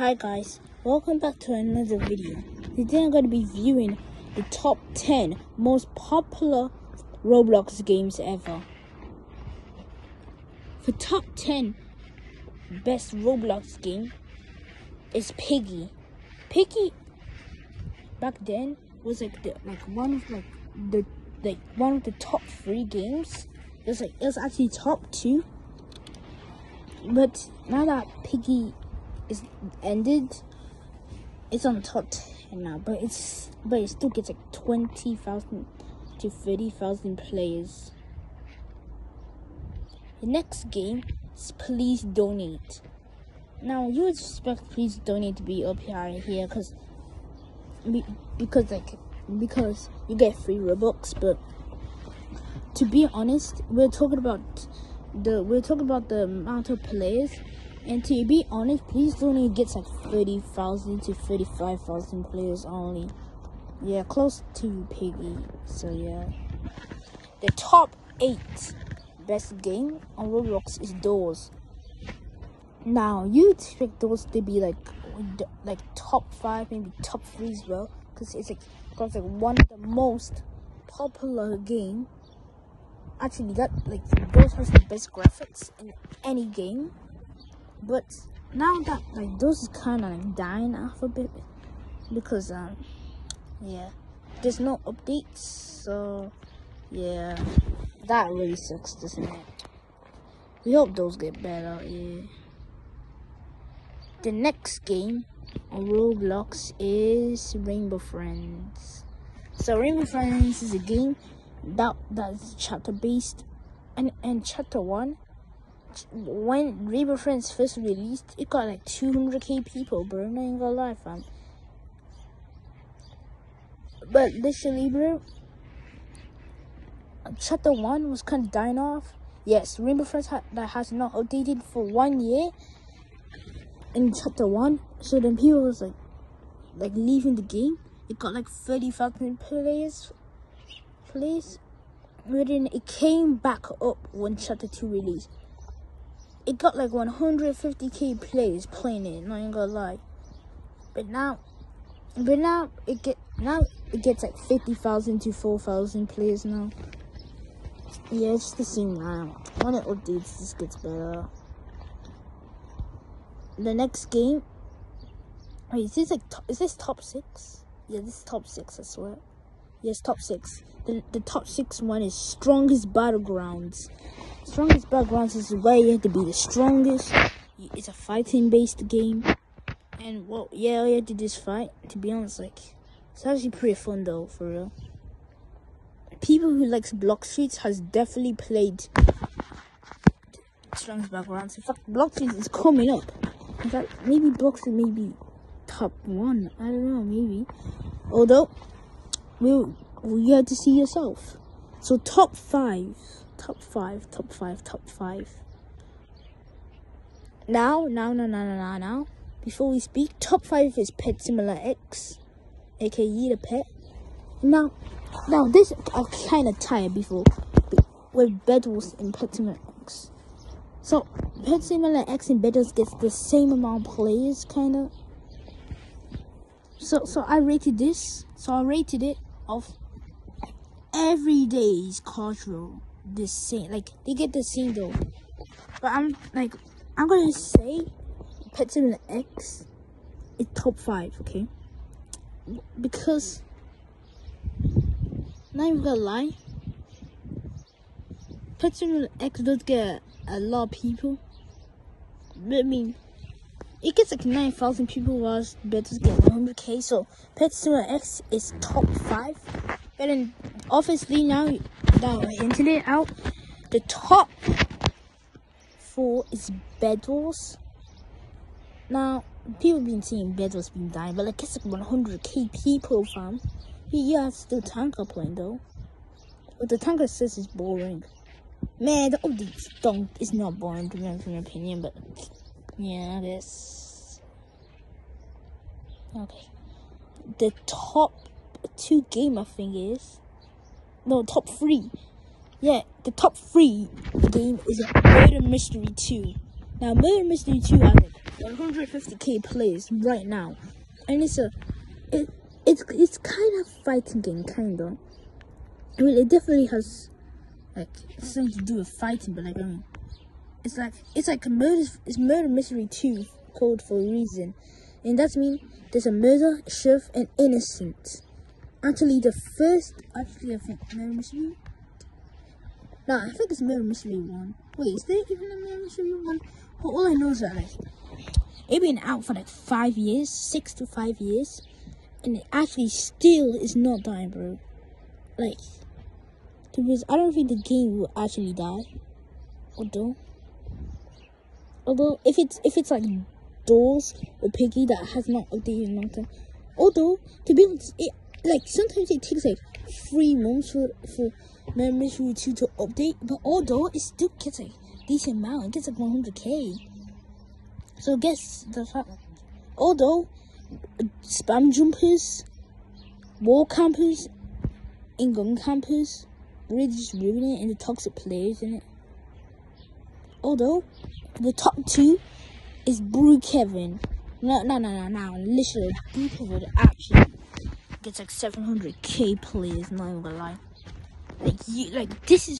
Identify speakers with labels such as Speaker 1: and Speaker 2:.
Speaker 1: Hi guys, welcome back to another video. Today I'm going to be viewing the top 10 most popular Roblox games ever. For top 10 best Roblox game is Piggy. Piggy back then was like the like one of like the like one of the top three games. It was like it was actually top two. But now that Piggy is ended, it's on top ten now. But it's but it still gets like twenty thousand to thirty thousand players. The next game is Please Donate. Now you would expect Please Donate to be up here here because because like because you get free Robux, but to be honest, we're talking about the we're talking about the amount of players and to be honest please don't get like 30,000 to 35,000 players only. Yeah close to piggy so yeah. The top eight best game on roblox is doors. Now you expect Doors to be like like top five maybe top three as well? Because it's like because like one of the most popular game. Actually that like Doors has the best graphics in any game but now that like Doors is kind of like dying off a bit because um yeah there's no updates so yeah that really sucks doesn't it? We hope Doors get better yeah. The next game on roblox is rainbow friends. So rainbow friends is a game that that's chapter based and and chapter one when Rainbow Friends first released, it got like 200k people, bro. Not even gonna lie, fam. But literally, bro, chapter one was kind of dying off. Yes, Rainbow Friends ha that has not updated for one year in chapter one. So then people was like, like leaving the game. It got like 30,000 players place. But then it came back up when Chapter 2 released. It got like 150k plays playing it, not even gonna lie. But now, but now it get now it gets like 50,000 to 4,000 plays now. Yeah, it's the same now. When it updates, this gets better. The next game. Wait, is this like is this top six? Yeah, this is top six. I swear. Yes, top six. The, the top six one is strongest battlegrounds. Strongest battlegrounds is where you have to be the strongest. It's a fighting based game. And well, yeah, you have to is fight. To be honest, like it's actually pretty fun though, for real. People who likes Blox Fruits has definitely played strongest battlegrounds. In fact, Blox Fruits is coming up. In fact, maybe Blox Fruits may be top one. I don't know, maybe. Although well, you had to see yourself. So top five, top five, top five, top five. Now, now, now, now, now, now. Before we speak, top five is Pet Simulator X, aka the pet. Now, now this I kind of tired before with Bedwars and Pet Simulator X. So Pet Simulator X and Bedwars gets the same amount of players, kind of. So, so I rated this. So I rated it of every day's cultural the same like they get the same though. But i'm like i'm gonna say pet simulator x is top five okay? Because not even gonna lie pet simulator x does get a lot of people. I mean it gets like 9,000 people while Bedwars get 100k. So Pet Simulator X is top 5. But then obviously now that hinted it out, the top 4 is Bedwars. Now, people been seeing Bedwars been dying, but like it's like 100k people fam. Yeah, it's still tanker playing though. But the tanker says it's boring. Man, the updates don't, it's not boring to me, in my opinion, but yeah, this. Okay. The top two game I think is no top three. Yeah, the top three game is Murder Mystery 2. Now Murder Mystery 2 has like 150k plays right now, and it's a it it's it's kind of fighting game, kind of. I mean, it definitely has like something to do with fighting, but like I mean, it's like it's like a murder. It's murder mystery two called for a reason, and that's mean there's a murder, sheriff, and innocent. Actually, the first actually I think murder mystery. No, I think it's murder mystery one. Wait, is there even a murder mystery one? Well, all I know is that like it been out for like five years, six to five years, and it actually still is not dying, bro. Like, because I don't think the game will actually die. Although, although if it's if it's like Doors or Piggy that has not updated in a long time, although to be honest, it like sometimes it takes like three months for for Memory 2 to update, but although it still gets a decent amount, it gets like 100k. So guess the fact, although spam jumpers, wall campers, and gun campers really just ruin it, and the toxic players in it. Although the top two is Brookhaven. No, no, no, no, no. Literally, Brookhaven actually gets like 700k players. Not even gonna lie. Like you, like this is.